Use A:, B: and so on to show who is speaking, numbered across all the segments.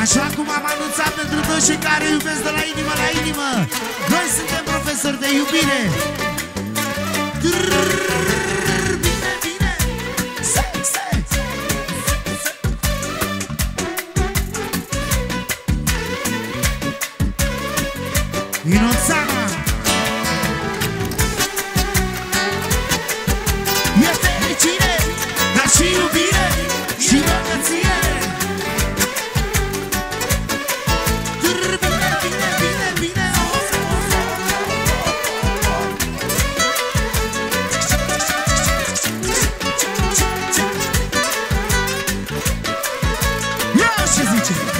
A: Așa cum am anunțat pentru toți și care iubesc de la inimă la inimă Noi suntem profesori de iubire. Bine, bine Sex, sex Inoțana 记住。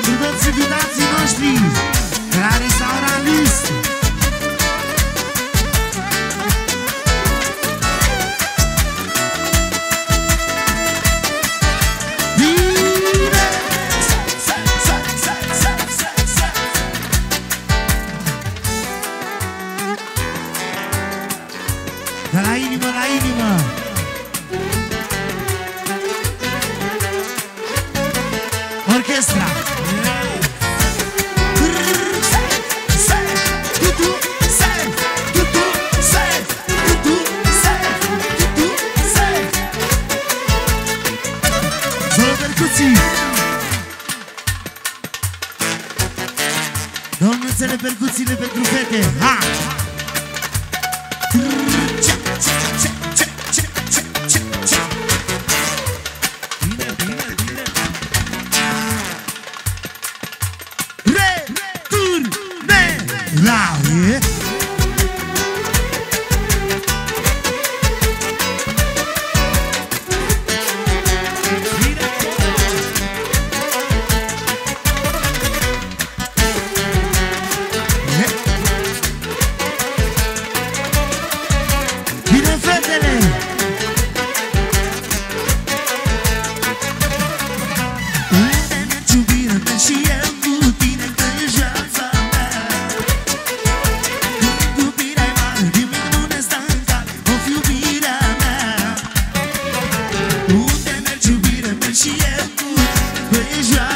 A: Pentru toți invitații noștri Care s-au realis la inimă la inimă. Domnuțele percuțiile pentru fete Ha! Trrr! beijar.